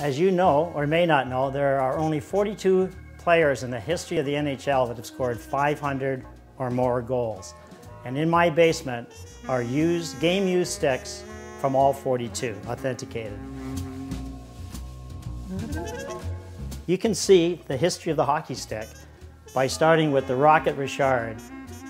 As you know, or may not know, there are only 42 players in the history of the NHL that have scored 500 or more goals. And in my basement are used, game used sticks from all 42, authenticated. You can see the history of the hockey stick by starting with the Rocket Richard,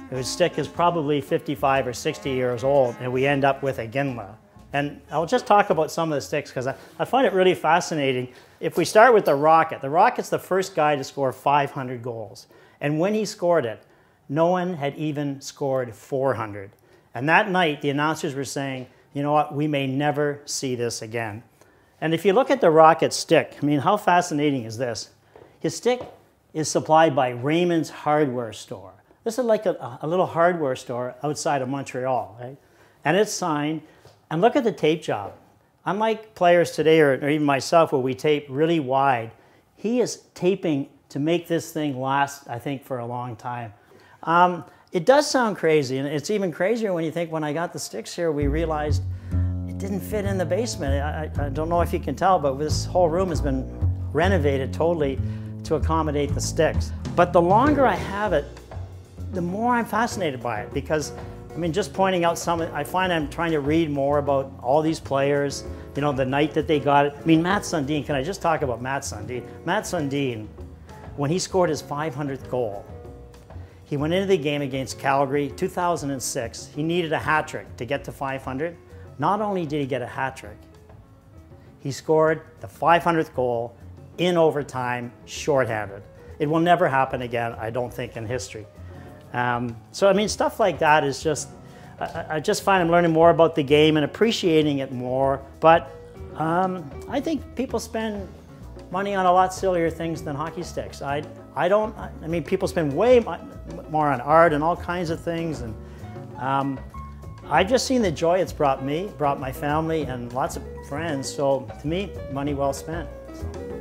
whose stick is probably 55 or 60 years old, and we end up with Iginla. And I'll just talk about some of the sticks because I, I, find it really fascinating. If we start with the Rocket, the Rocket's the first guy to score 500 goals. And when he scored it, no one had even scored 400. And that night, the announcers were saying, you know what, we may never see this again. And if you look at the Rocket stick, I mean, how fascinating is this? His stick is supplied by Raymond's Hardware Store. This is like a, a little hardware store outside of Montreal, right? And it's signed and look at the tape job. Unlike players today, or, or even myself, where we tape really wide, he is taping to make this thing last, I think, for a long time. Um, it does sound crazy, and it's even crazier when you think when I got the sticks here, we realized it didn't fit in the basement. I, I don't know if you can tell, but this whole room has been renovated totally to accommodate the sticks. But the longer I have it, the more I'm fascinated by it because I mean, just pointing out some, I find I'm trying to read more about all these players, you know, the night that they got it. I mean, Mats Sundin, can I just talk about Mats Sundin? Mats Sundin, when he scored his 500th goal, he went into the game against Calgary 2006. He needed a hat trick to get to 500. Not only did he get a hat trick, he scored the 500th goal in overtime, shorthanded. It will never happen again, I don't think, in history. Um, so, I mean, stuff like that is just, I, just find I'm learning more about the game and appreciating it more. But um, I think people spend money on a lot sillier things than hockey sticks. I, I don't, I mean, people spend way more on art and all kinds of things. And um, I've just seen the joy it's brought me, brought my family and lots of friends. So to me, money well spent. So.